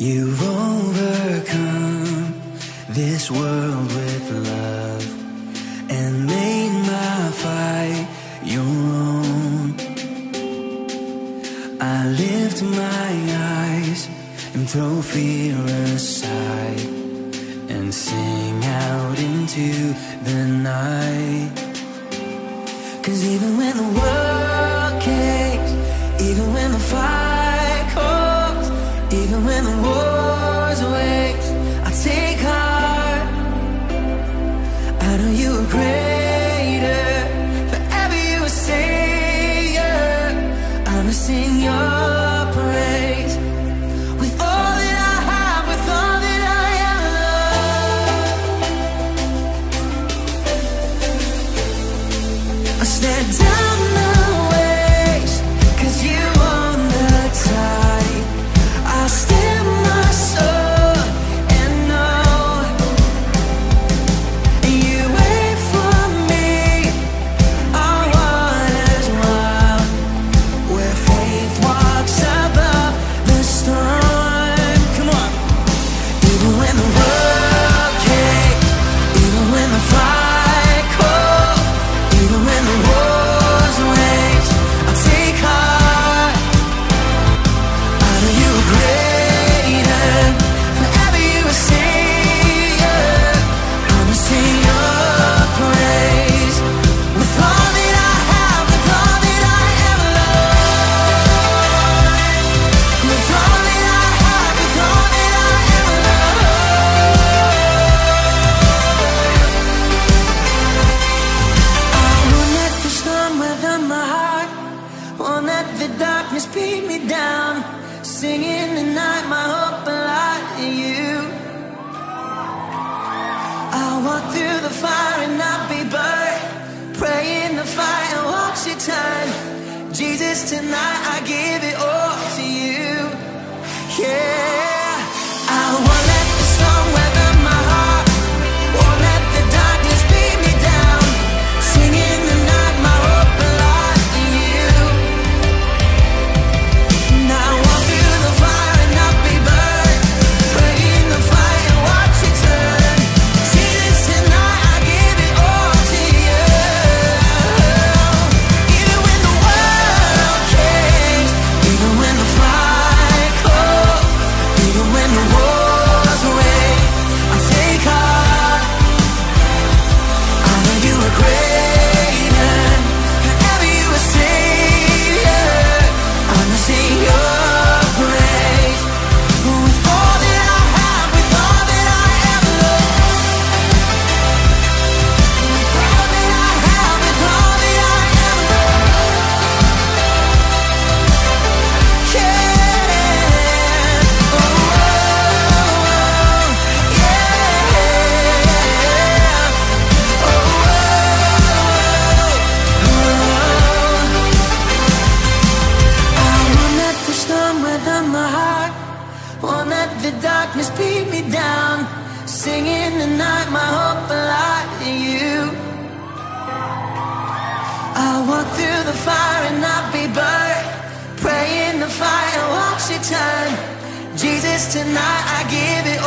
You've overcome this world with love and made my fight your own. I lift my eyes and throw fear aside and sing out into the night. Cause even when the world caves, even when the fire the darkness beat me down. Singing the night, my hope alive in you. I'll walk through the fire and not be burned. Pray in the fire and watch it turn. Jesus, tonight I give of my heart. Won't let the darkness beat me down. Singing the night, my hope alive in you. I'll walk through the fire and not be burned. Pray in the fire, watch it turn? Jesus, tonight I give it